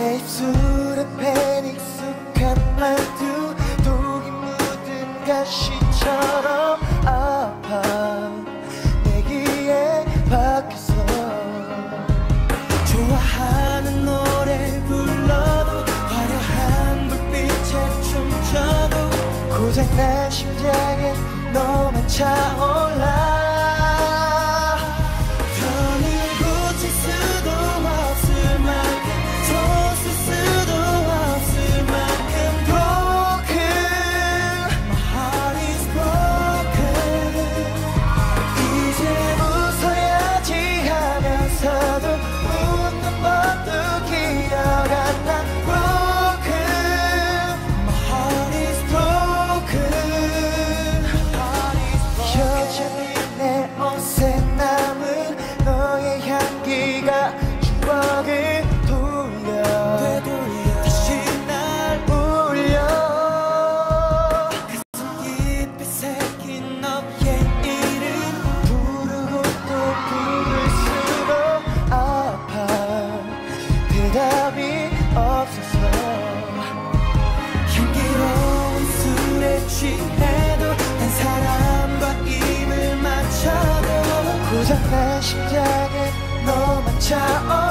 내 입술 앞엔 익숙한 말투 독이 묻은 가시처럼 아파. 내 귀에 박혀서. 좋아하는 노래 불러도 화려한 불빛에 춤춰도 고장난 심장에 너만 차오. 내 옷에 남은 너의 향기가 추억을 돌려. 다시 날 울려. 가슴 깊이 새긴 너의 이름 부르고 또 부를수록 아파. 대답이 없어서. 향기로운 술에 취해 고장난 심장에 너만 차오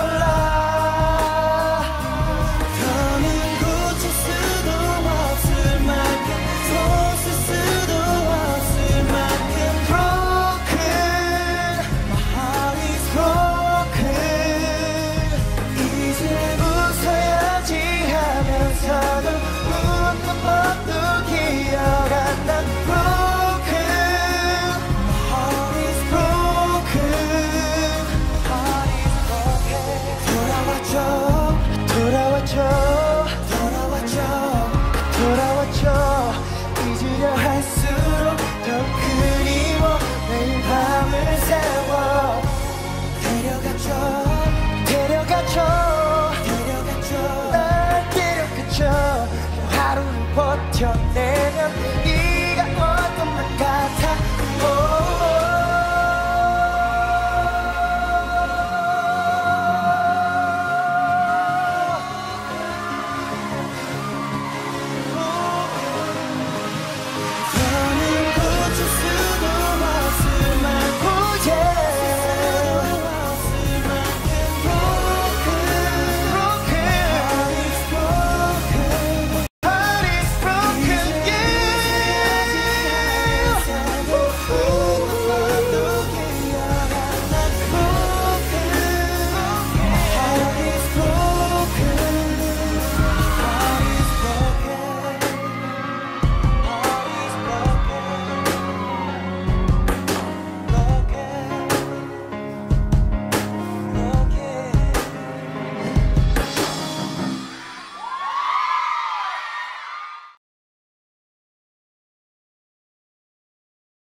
your enemy